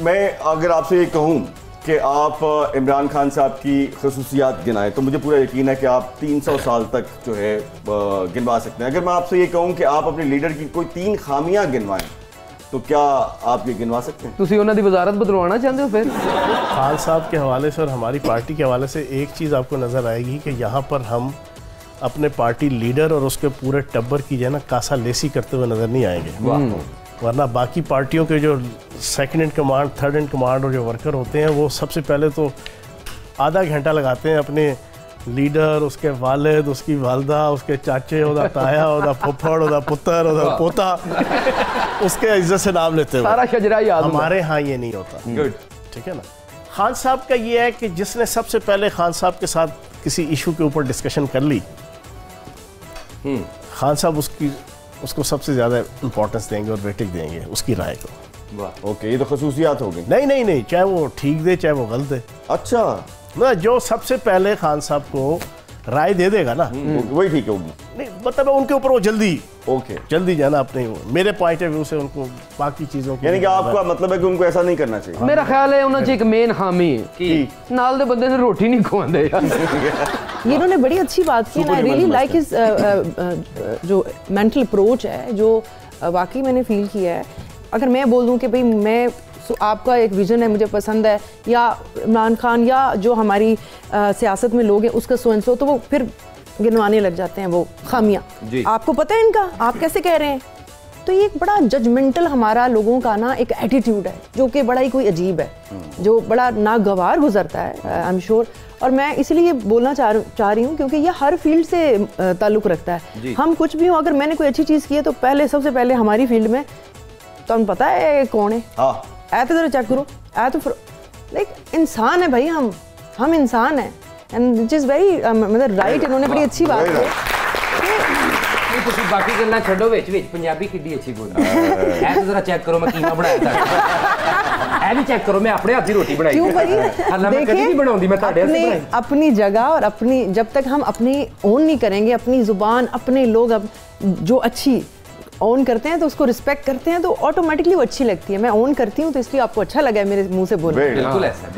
मैं अगर आपसे ये कहूँ कि आप अ, इमरान खान साहब की खसूसियात गिनाएं तो मुझे पूरा यकीन है कि आप 300 साल तक जो है अ, गिनवा सकते हैं अगर मैं आपसे ये कहूँ कि आप अपने लीडर की कोई तीन खामियां गिनवाएं तो क्या आप ये गिनवा सकते हैं ਤੁਸੀਂ ਉਹਨਾਂ ਦੀ ਵਜ਼ਾਰਤ ਬਦਲਵਾਉਣਾ ਚਾਹੁੰਦੇ ਹੋ ਫਿਰ खान साहब के हवाले से और हमारी पार्टी के हवाले से एक चीज़ आपको नज़र आएगी कि यहाँ पर हम अपने पार्टी लीडर और उसके पूरे टब्बर की जो है ना कासा लेसी करते हुए नज़र नहीं आएंगे वरना बाकी पार्टियों के जो second in command third in command और जो वर्कर होते हैं वो सबसे पहले तो आधा घंटा लगाते हैं अपने लीडर उसके वालद उसकी वालदा उसके चाचे उदा ताया उदा फुफड़ उदा पुत्र उदा पोता उसके इज़्ज़त से नाम लेते हैं सारा शजरा याद हमारे यहाँ ये नहीं होता। hmm. गुड ठीक है ना? खान साहब का ये है कि जिसने सबसे पहले खान साहब के साथ किसी इशू के ऊपर डिस्कशन कर ली hmm. खान साहब उसकी उसको सबसे ज़्यादा इंपॉर्टेंस देंगे और वेटिंग देंगे उसकी राय को। वाह। ओके ये तो खसूसियात हो गई। नहीं नहीं नहीं चाहे वो ठीक दे चाहे वो गलत दे। अच्छा। ना जो सबसे पहले खान साहब को राय दे देगा ना हम्म, हम्म। वही ठीक होगी। नहीं मतलब उनके ऊपर वो जल्दी ओके जल्दी जाना अपने मेरे पॉइंट ऑफ़ व्यू से उनको बाकी चीज़ों के यानी कि आपका मतलब है कि उनको ऐसा नहीं करना चाहिए। मेरा ख्याल है उन्होंने एक मेन हामी है कि नाल दे बंदे ने रोटी नहीं खवांदे यार। ये इन्होंने बड़ी अच्छी बात की ना। रियली लाइक इज़ जो मेंटल अप्रोच है जो uh, वाकई मैंने फील किया है। अगर मैं बोल दूँ कि भाई मैं सो आपका एक विजन है मुझे पसंद है या इमरान खान या जो हमारी uh, सियासत में लोग हैं उसका सो एंड सो तो वो फिर गिनवाने लग जाते हैं वो खामियाँ। आपको पता है इनका? आप कैसे कह रहे हैं? तो ये एक बड़ा जजमेंटल हमारा लोगों का ना एक एटीट्यूड है जो कि बड़ा ही कोई अजीब है जो बड़ा नागवार गुजरता है आई एम श्योर और मैं इसलिए बोलना चाह चाह रही हूँ क्योंकि ये हर फील्ड से अ, ताल्लुक रखता है हम कुछ भी हो अगर मैंने कोई अच्छी चीज़ की है तो पहले सबसे पहले हमारी फील्ड में तो हम पता है ये कौन है हाँ ऐ तो जरा चेक करो ऐ तो लाइक इंसान है भाई हम हम इंसान हैं एंड विच इज़ वेरी मतलब राइट इन्होंने बड़ी अच्छी बात Very की ਨਹੀਂ ਤੁਸੀਂ ਬਾਕੀ ਗੱਲਾਂ ਛੱਡੋ ਵਿੱਚ ਵਿੱਚ ਪੰਜਾਬੀ ਕਿੱਡੀ ਅੱਛੀ ਬੋਲਦੀ ਇਹ ਤਾਂ ਜ਼ਰਾ ਚੈੱਕ ਕਰੋ ਮੈਂ ਕੀਮਾ ਬਣਾਇਆ ਤਾਂ ਇਹ ਵੀ ਚੈੱਕ ਕਰੋ ਮੈਂ ਆਪਣੇ ਹੱਥੀ ਰੋਟੀ ਬਣਾਈ क्यों भाई ਹਾਲਾਂ ਮੈਂ ਕਦੀ ਨਹੀਂ ਬਣਾਉਂਦੀ ਮੈਂ ਤੁਹਾਡੇ ਹੱਥੀ अपनी ਬਣਾਈ अपनी जगह और अपनी जब तक हम अपनी ओन नहीं करेंगे अपनी जुबान अपने लोग अब जो अच्छी ओन करते हैं तो उसको रिस्पेक्ट करते हैं तो ऑटोमेटिकली वो अच्छी लगती है मैं ओन करती हूँ तो इसलिए आपको अच्छा लगा है मेरे मुंह से बोलना वेरी ਬਿਲਕੁਲ ਐਸਾ